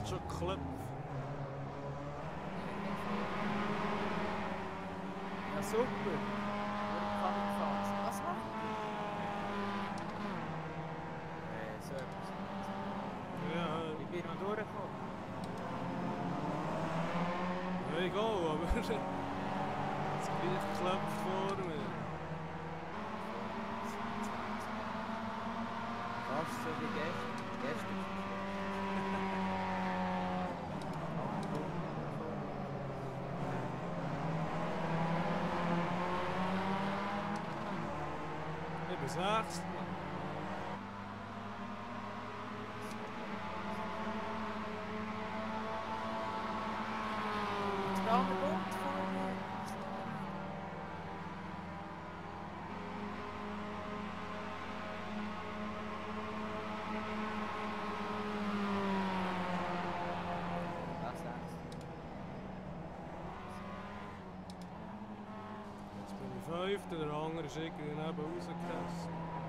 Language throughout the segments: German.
hat schon geklopft. Ja, super. Was macht Äh, so etwas. Ja, Ich bin noch durchgekommen. ja egal, aber das gleich geklopft vor mir. Fast so wie gestern. Gestern. Ich bin sechst. Der andere Bund vor mir. Was sagst Jetzt fünfter, der andere ist irgendwie neben rausgekesselt.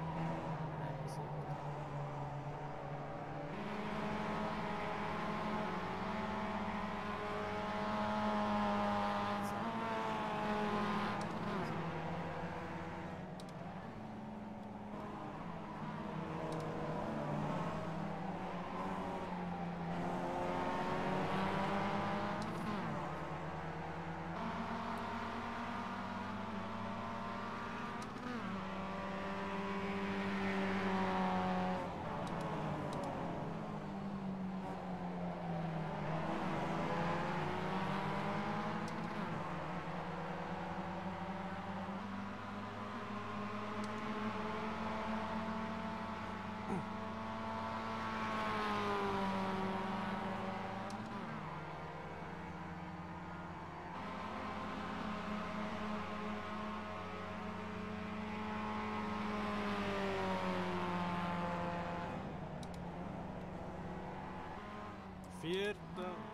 Eita.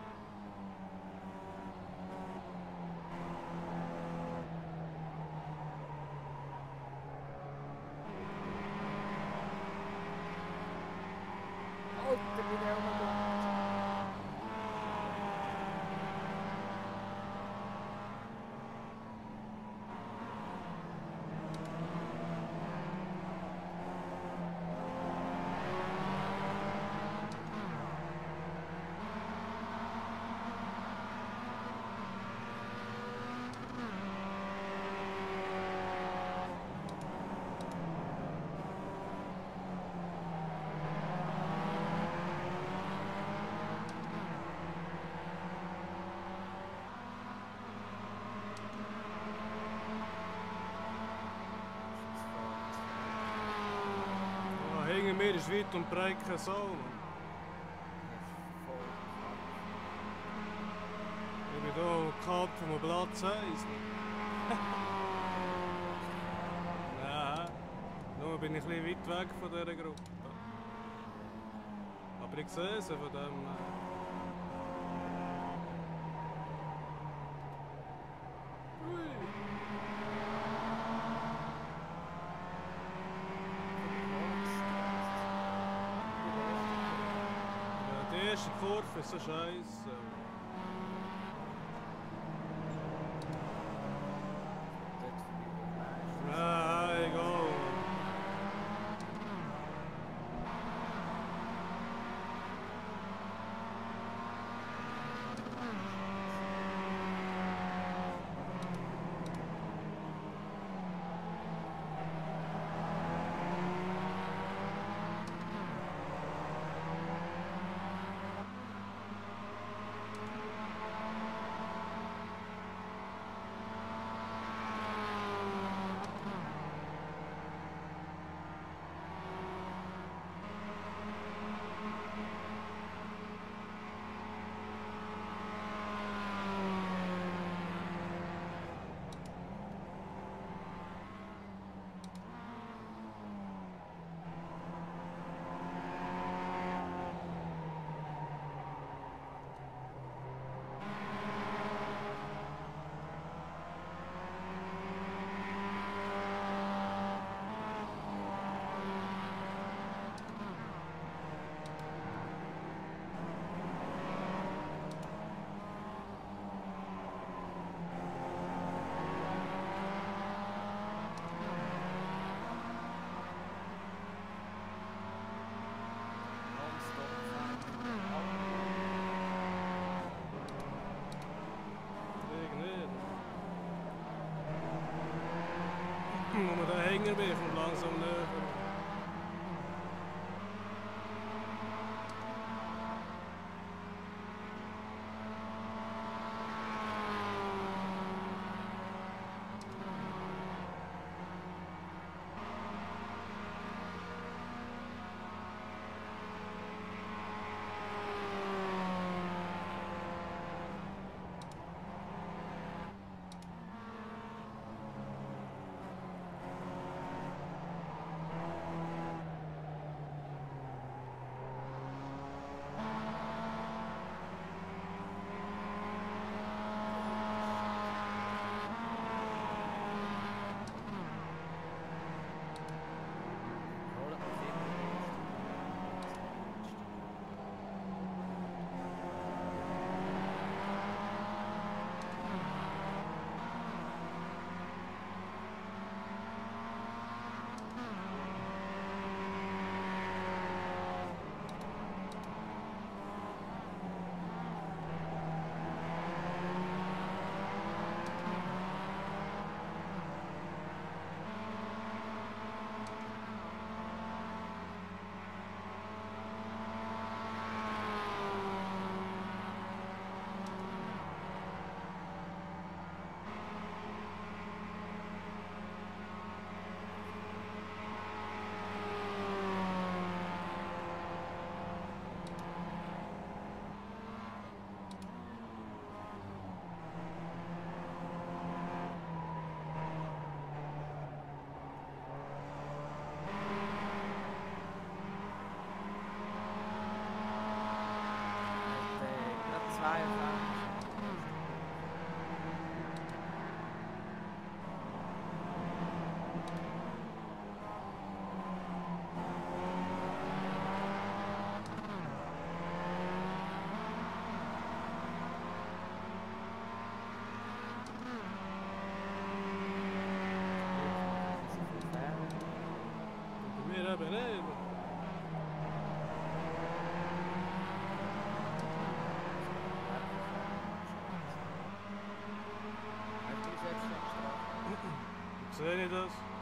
Mir ist weit und breit kein Sau. Ich bin hier am Kampf um Platz 1. Nein, nur bin ich ein weit weg von dieser Gruppe. Aber ich sehe sie von dem... äh, Ja, die erste bene. coming in. Say it does.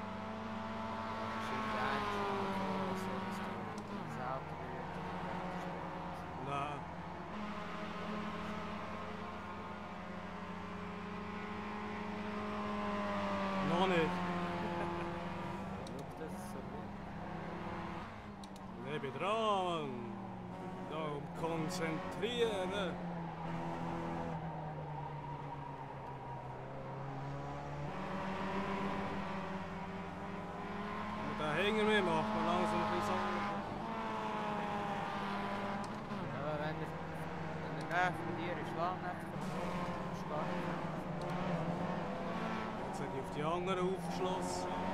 Die anderen aufgeschlossen.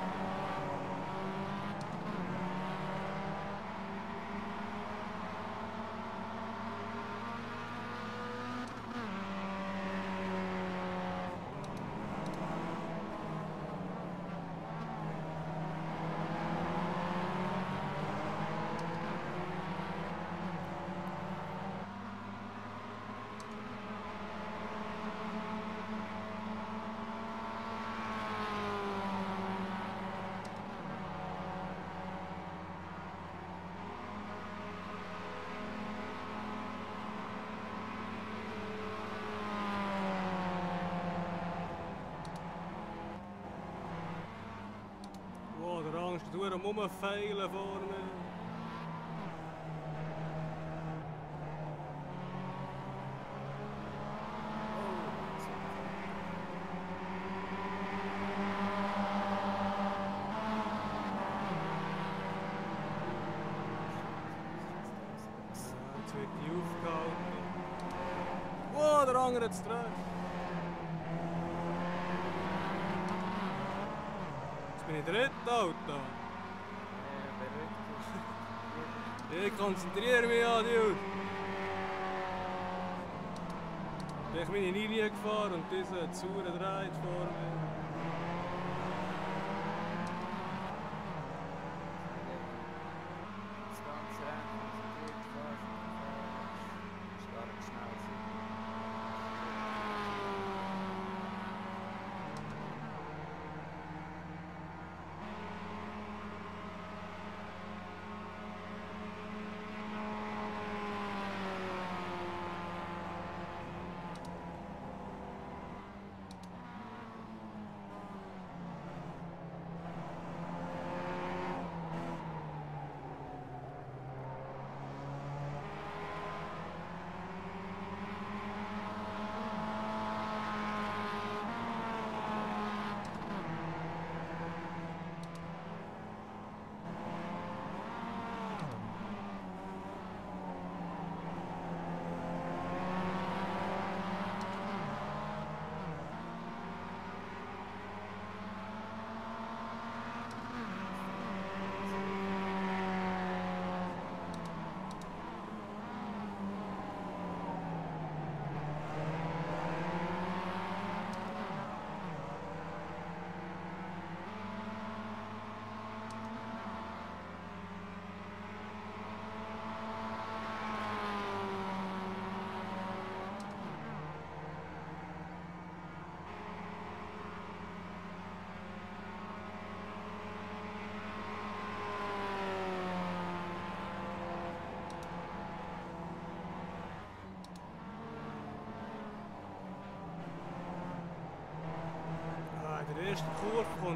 langs de deur om. Ich konzentriere mich an, Dude. Ich bin meine Linie gefahren und dieser Zure dreht vor mir.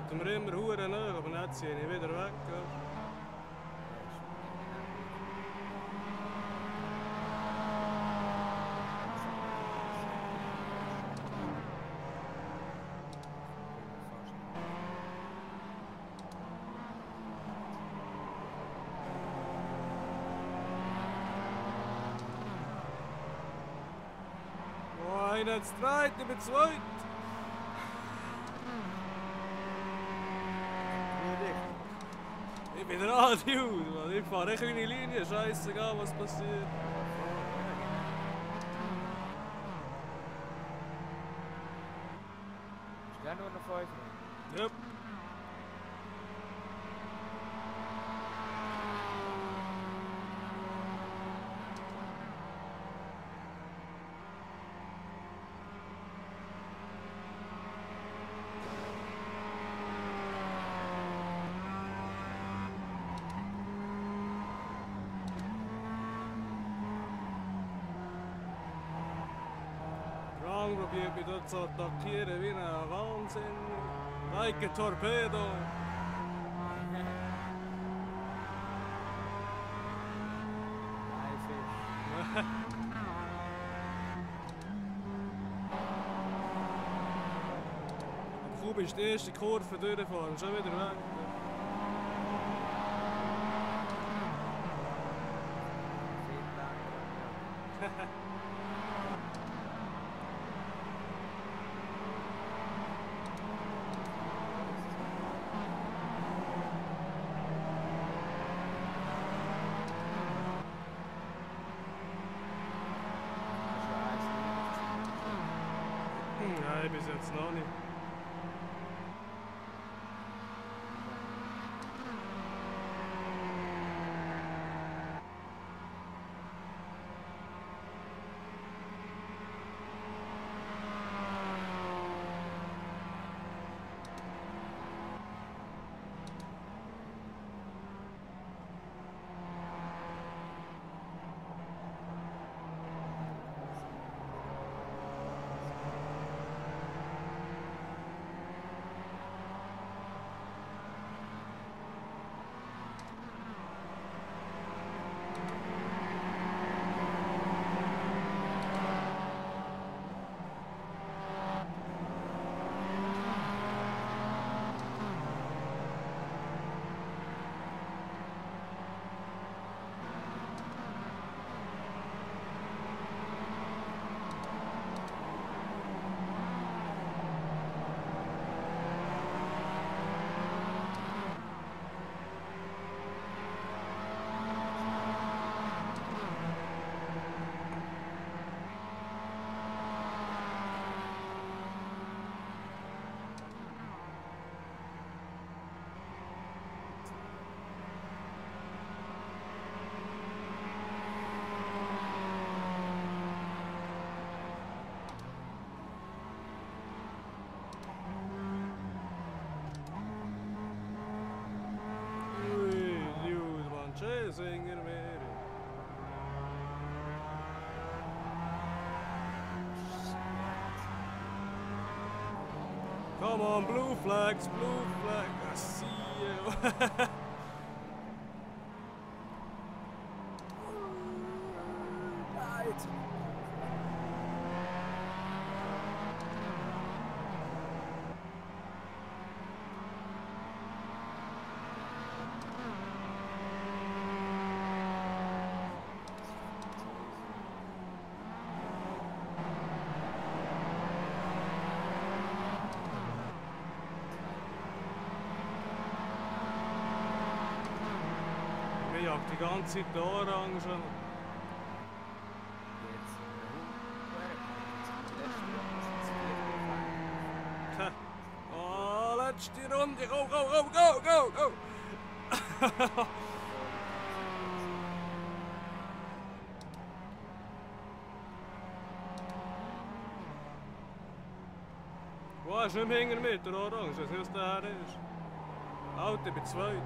Kommt mir immer hure nach, aber dann ziehe ich wieder weg. Einer hat es gedreht, ich bin Dude. Mann. Ich fahre echt meine Linie. Scheißegal, was passiert. Ist der nur noch 5 Minuten? Yep. Bin dort zu attackieren wie ein Wahnsinn. Like a Torpedo. Kaum bist die erste Kurve durchfahren, schon wieder weg. Come on, blue flags, blue flag, I see you. Jagen die ganze Zeit die Orangen. Tja. Oh, letzte Runde. Go, go, go, go, go, go. Wo ist nicht mehr hinter mir, der Orange? Was der her ist. Alter, ich bin zweit.